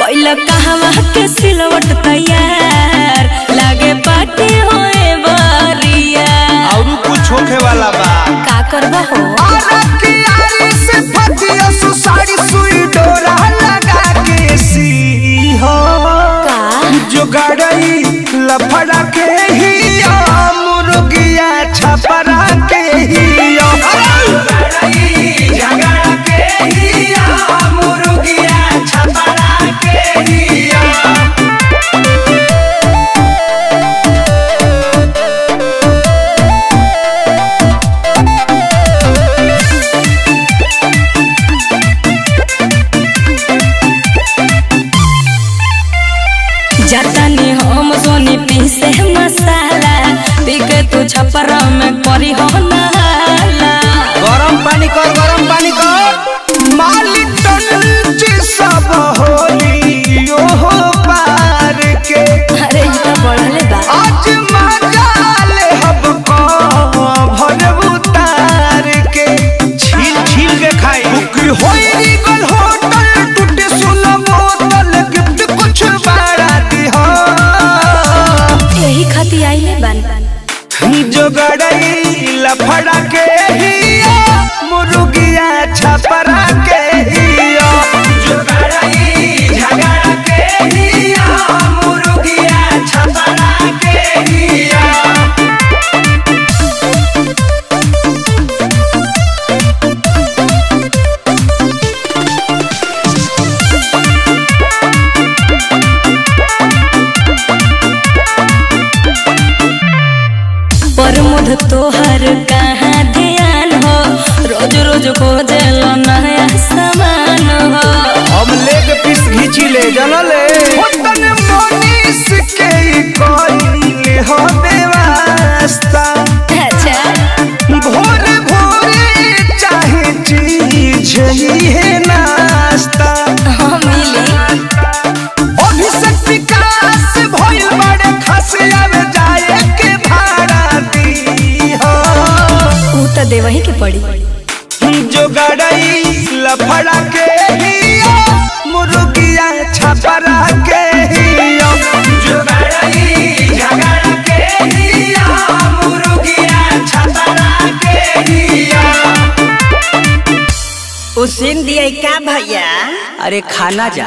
कैलो कहवा के सिलवट तैयार लगे बाटे होए बारिया और कुछ होखे वाला बा। का करबा हो? का लफड़ा के ही मुर्गिया छपरा के ही में हो गरम पानी कर गरम पानी कर। मालिक टंची सब होली ओहो पार के। अरे ई तो बढ़ले बा। आज मजाले हम को भर उतार के। छील छील के खाई। बुकरी होई गल होटल टूटे सुनो बोतल गिफ्ट कुछ बड़ा दी हो यही खाती आइले बन। जोगड़ई लफड़ा के ही मुर्गिया पर मुध तोहर कहाँ ध्यान हो? रोज रोज को नया तो के पड़ी। जो गड़ई लफड़ा के हिया मुर्गिया छपरा के हिया जो गड़ई झगड़ा के हिया मुर्गिया छपरा के हिया उसिन दिए का भैया? अरे खाना जा।